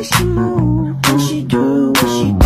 She what she do, what she do?